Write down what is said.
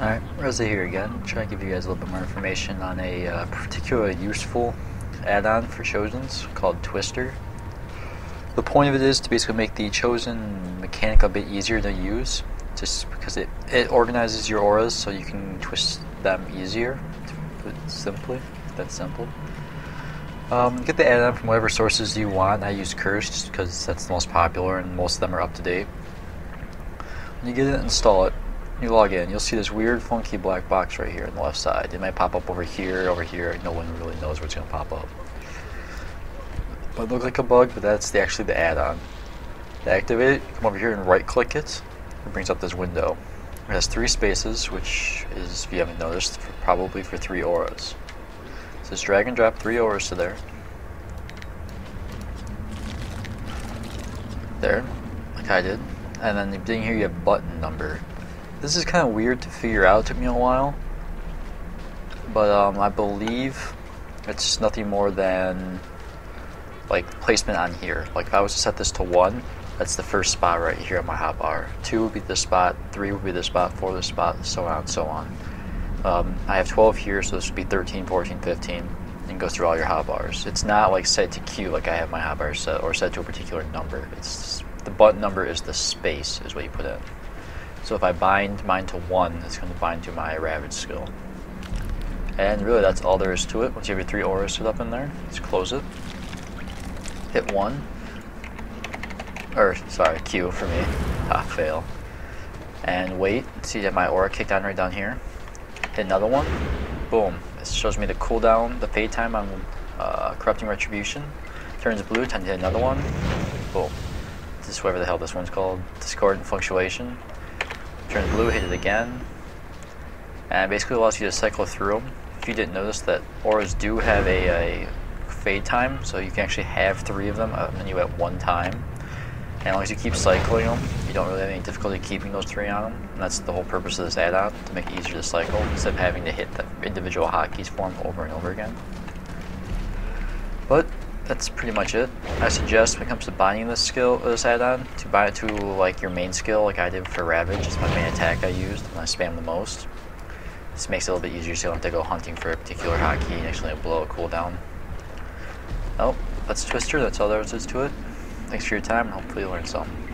Alright, Reza here again, I'm trying to give you guys a little bit more information on a uh, particularly useful add-on for Chosens called Twister. The point of it is to basically make the Chosen mechanic a bit easier to use, just because it, it organizes your auras so you can twist them easier, to put simply, that's simple. Um, get the add-on from whatever sources you want. I use Curse just because that's the most popular and most of them are up to date. When you get it, install it you log in, you'll see this weird funky black box right here on the left side. It might pop up over here, over here, no one really knows what's going to pop up. But it looks like a bug, but that's the, actually the add-on. To activate it, come over here and right click it. It brings up this window. It has three spaces, which is, if you haven't noticed, for probably for three auras. So just drag and drop three auras to there. There, like I did. And then down here you have button number. This is kind of weird to figure out. It took me a while. But um, I believe it's nothing more than like placement on here. Like if I was to set this to 1, that's the first spot right here on my hotbar. 2 would be this spot, 3 would be this spot, 4 this spot, so on and so on. Um, I have 12 here, so this would be 13, 14, 15, and go through all your hotbars. It's not like set to Q like I have my hotbar set, or set to a particular number. It's The button number is the space, is what you put in. So if I bind mine to 1, it's going to bind to my Ravage skill. And really that's all there is to it. Once you have your three auras set up in there, just close it. Hit 1. Or, sorry, Q for me. Ah, fail. And wait, see that my aura kicked on right down here. Hit another one. Boom. It shows me the cooldown, the fade time on uh, Corrupting Retribution. Turns blue, time to hit another one. Boom. This is whatever the hell this one's called. Discordant Fluctuation turns blue, hit it again, and basically allows you to cycle through them. If you didn't notice that auras do have a, a fade time, so you can actually have three of them uh, on you at one time. And as long as you keep cycling them, you don't really have any difficulty keeping those three on them. And that's the whole purpose of this add-on, to make it easier to cycle, instead of having to hit the individual hotkeys for them over and over again. But that's pretty much it. I suggest when it comes to binding this skill, this add-on, to bind it to like your main skill, like I did for Ravage. It's my main attack I used and I spam the most. This makes it a little bit easier so you don't have to go hunting for a particular hotkey and actually blow a cooldown. Oh, that's Twister. That's all there is to it. Thanks for your time and hopefully you learned something.